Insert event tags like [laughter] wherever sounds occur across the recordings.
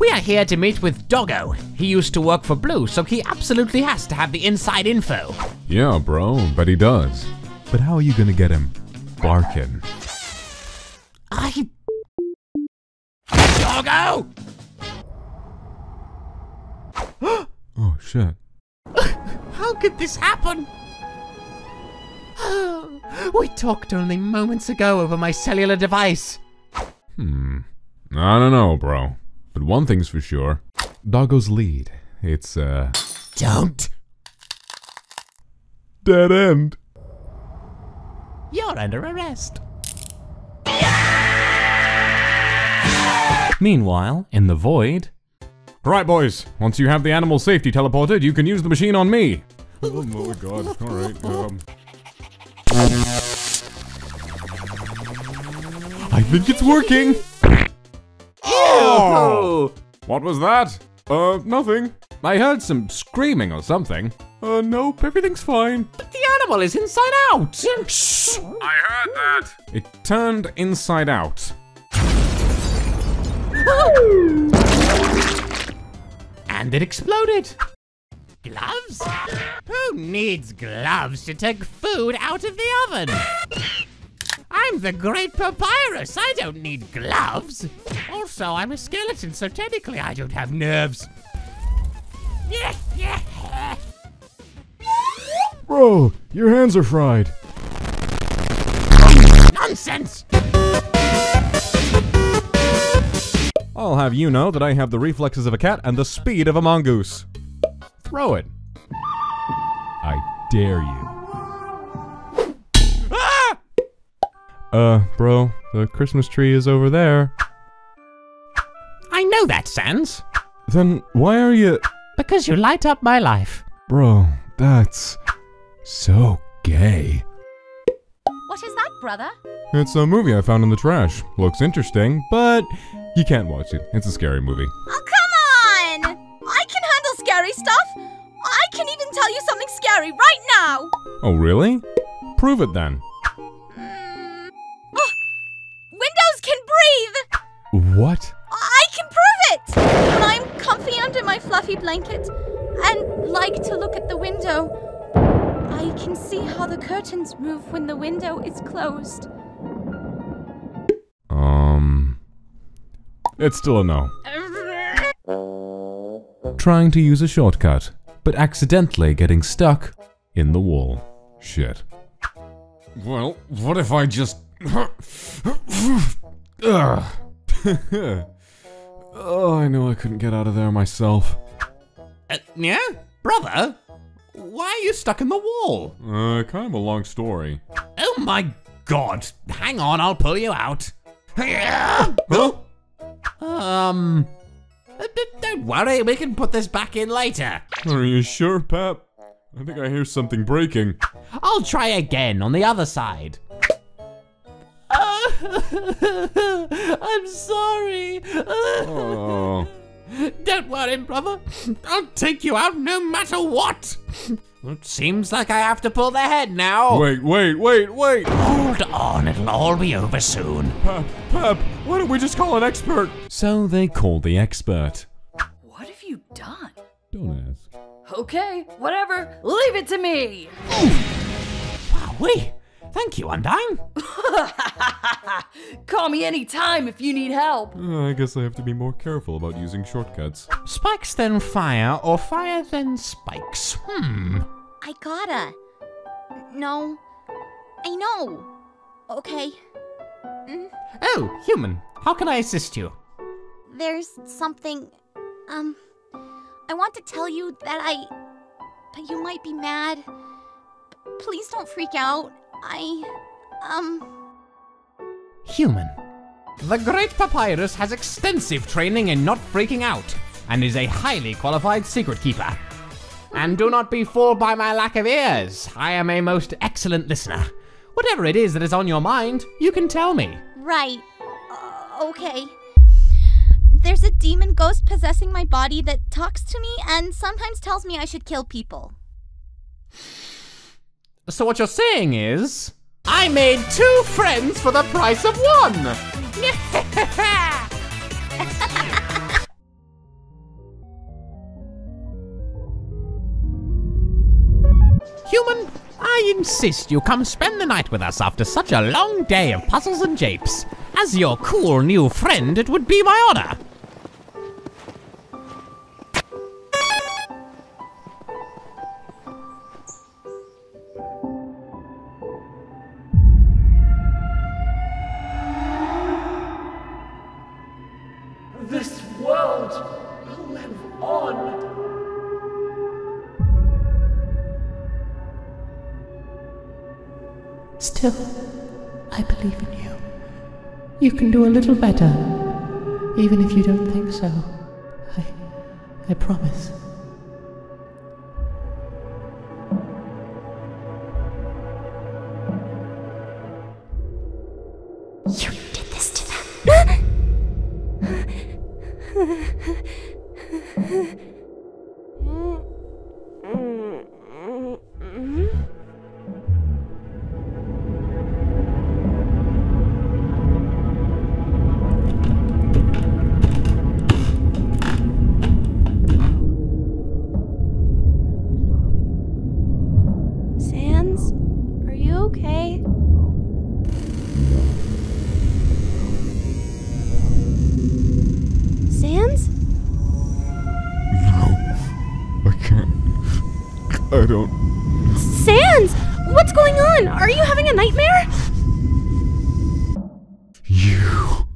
We are here to meet with Doggo. He used to work for Blue, so he absolutely has to have the inside info. Yeah, bro, but he does. But how are you gonna get him barking? I. Doggo! [gasps] Oh shit. [laughs] How could this happen? [gasps] we talked only moments ago over my cellular device. Hmm. I don't know, bro. But one thing's for sure. Doggo's lead. It's, uh, Don't. dead end. You're under arrest. [laughs] Meanwhile, in the void, Right, boys. Once you have the animal safety teleported, you can use the machine on me. Oh my god. Alright, um. I think it's working. Oh! What was that? Uh, nothing. I heard some screaming or something. Uh, nope, everything's fine. But the animal is inside out. Shh! I heard that. It turned inside out. and it exploded. Gloves? Who needs gloves to take food out of the oven? I'm the great papyrus. I don't need gloves. Also, I'm a skeleton, so technically I don't have nerves. Bro, your hands are fried. Nonsense! I'll have you know that I have the reflexes of a cat and the speed of a mongoose. Throw it. I dare you. Uh, bro, the Christmas tree is over there. I know that, Sans. Then why are you. Because you light up my life. Bro, that's. so gay. What is that, brother? It's a movie I found in the trash. Looks interesting, but you can't watch it. It's a scary movie. Oh, come on! I can handle scary stuff. I can even tell you something scary right now. Oh, really? Prove it then. What? I can prove it. When I'm comfy under my fluffy blanket and like to look at the window, I can see how the curtains move when the window is closed. Um. It's still a no. Trying to use a shortcut, but accidentally getting stuck in the wall. Shit. Well, what if I just. [laughs] Ugh. [laughs] oh, I know I couldn't get out of there myself. Uh, yeah? Brother? Why are you stuck in the wall? Uh, kind of a long story. Oh my god. Hang on, I'll pull you out. [laughs] Huh? Um. uh, Don't worry, we can put this back in later. Are you sure, Pep? I think I hear something breaking. I'll try again on the other side. I'm sorry. Oh. Don't worry, brother. I'll take you out no matter what. It seems like I have to pull the head now. Wait, wait, wait, wait! Hold on, it'll all be over soon. Pep, Pep, why don't we just call an expert? So they called the expert. What have you done? Don't ask. Okay, whatever. Leave it to me. Wait, thank you, Undyne. [laughs] Call me anytime if you need help. Uh, I guess I have to be more careful about using shortcuts. Spikes then fire, or fire then spikes. Hmm. I gotta. No. I know. Okay. Oh, human. How can I assist you? There's something. Um. I want to tell you that I. But you might be mad. Please don't freak out. I. Um. Human. The Great Papyrus has extensive training in not freaking out, and is a highly qualified secret keeper. And do not be fooled by my lack of ears. I am a most excellent listener. Whatever it is that is on your mind, you can tell me. Right. Uh, okay. There's a demon ghost possessing my body that talks to me and sometimes tells me I should kill people. So what you're saying is, I made two friends for the price of one. [laughs] Human, I insist you come spend the night with us after such a long day of puzzles and japes. As your cool new friend, it would be my honor. World will live on. Still, I believe in you. You can do a little better, even if you don't think so. I, I promise. Are you having a nightmare? You.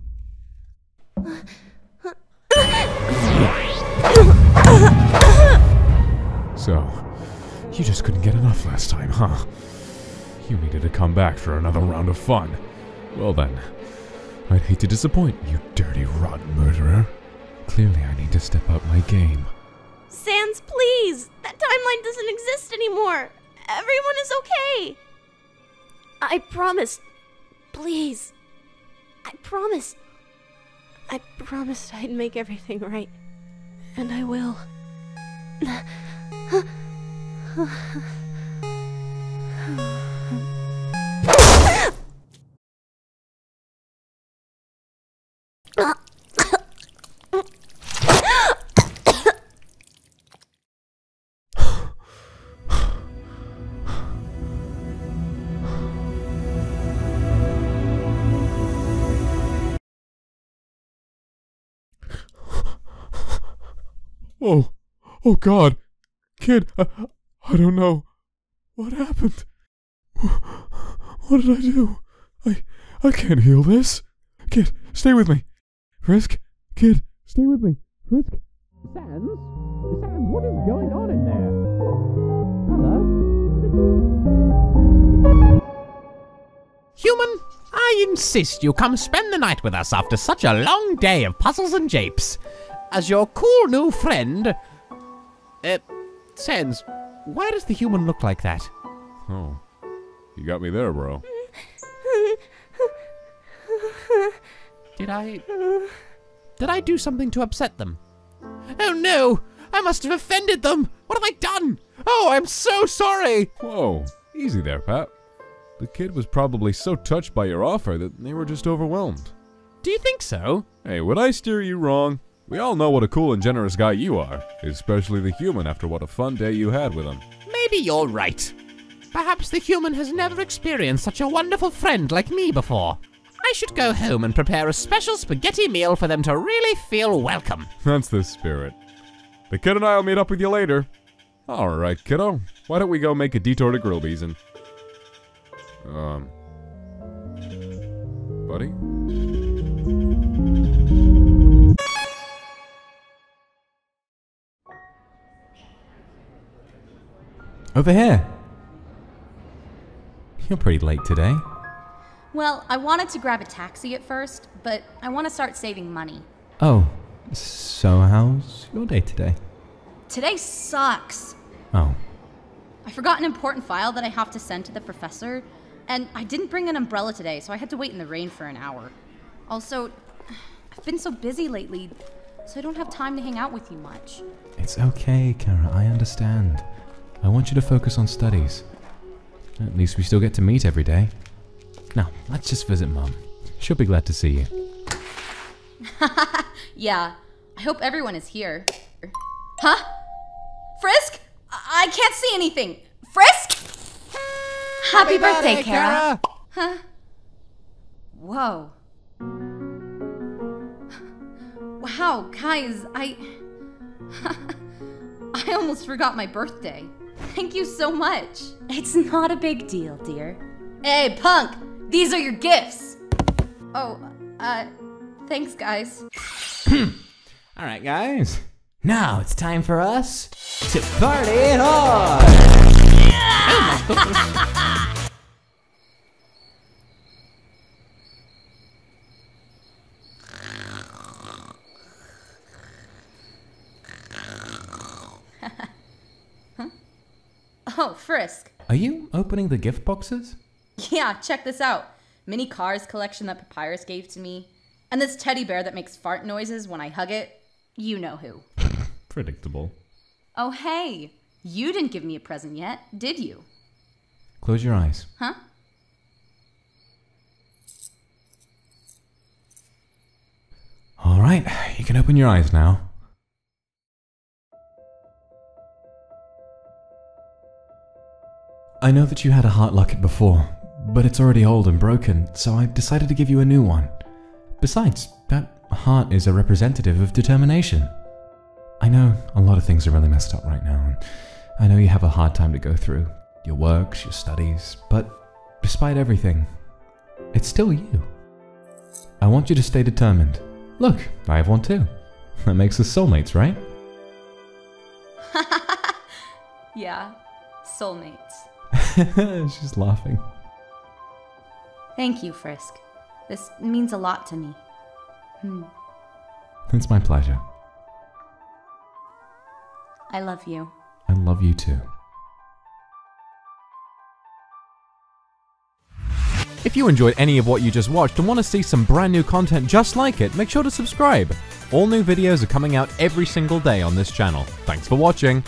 So, you just couldn't get enough last time, huh? You needed to come back for another round of fun. Well then, I'd hate to disappoint you, dirty, rotten murderer. Clearly, I need to step up my game. Sans, please! That timeline doesn't exist anymore! Everyone is okay! I promise. Please. I promise. I promised I'd make everything right. And I will. [sighs] [sighs] [sighs] Oh, oh God, kid, I, I don't know. What happened? What did I do? I, I can't heal this. Kid, stay with me. Frisk, kid, stay with me. Frisk. Sans? Sans, what is going on in there? Hello? Human, I insist you come spend the night with us after such a long day of puzzles and japes. As your cool new friend. Uh, Sans, why does the human look like that? Oh, you got me there, bro. Did I. Did I do something to upset them? Oh no! I must have offended them! What have I done? Oh, I'm so sorry! Whoa, easy there, Pat. The kid was probably so touched by your offer that they were just overwhelmed. Do you think so? Hey, would I steer you wrong? We all know what a cool and generous guy you are, especially the human after what a fun day you had with him. Maybe you're right. Perhaps the human has never experienced such a wonderful friend like me before. I should go home and prepare a special spaghetti meal for them to really feel welcome. [laughs] That's the spirit. The kid and I will meet up with you later. Alright, kiddo. Why don't we go make a detour to Grillby's and... Um... Buddy? Over here. You're pretty late today. Well, I wanted to grab a taxi at first, but I want to start saving money. Oh, so how's your day today? Today sucks. Oh, I forgot an important file that I have to send to the professor, and I didn't bring an umbrella today, so I had to wait in the rain for an hour. Also, I've been so busy lately, so I don't have time to hang out with you much. it's okay, Chara. I understand. I want you to focus on studies. At least we still get to meet every day. Now, let's just visit Mum. She'll be glad to see you. [laughs] Yeah, I hope everyone is here. Huh? Frisk? I, I can't see anything. Frisk? Happy, birthday, Chara. Huh? Whoa. Wow, guys, I. [laughs] I almost forgot my birthday. Thank you so much. It's not a big deal, dear. Hey, punk! These are your gifts! Oh, uh, thanks, guys. [clears throat] All right, guys. Now it's time for us to party it hard. Oh, [laughs] [laughs] Frisk. Are you opening the gift boxes? Yeah, check this out. Mini Cars collection that Papyrus gave to me. And this teddy bear that makes fart noises when I hug it. You know who. [laughs] Predictable. Oh, hey. You didn't give me a present yet, did you? Close your eyes. Huh? All right, you can open your eyes now. I know that you had a heart locket before, but it's already old and broken, so I decided to give you a new one. Besides, that heart is a representative of determination. I know a lot of things are really messed up right now, and I know you have a hard time to go through your works, your studies, but despite everything, it's still you. I want you to stay determined. Look, I have one too. That makes us soulmates, right? [laughs] Yeah, soulmates. [laughs] She's laughing. Thank you, Frisk. This means a lot to me. Hmm. It's my pleasure. I love you. I love you too. If you enjoyed any of what you just watched and want to see some brand new content just like it, make sure to subscribe. All new videos are coming out every single day on this channel. Thanks for watching.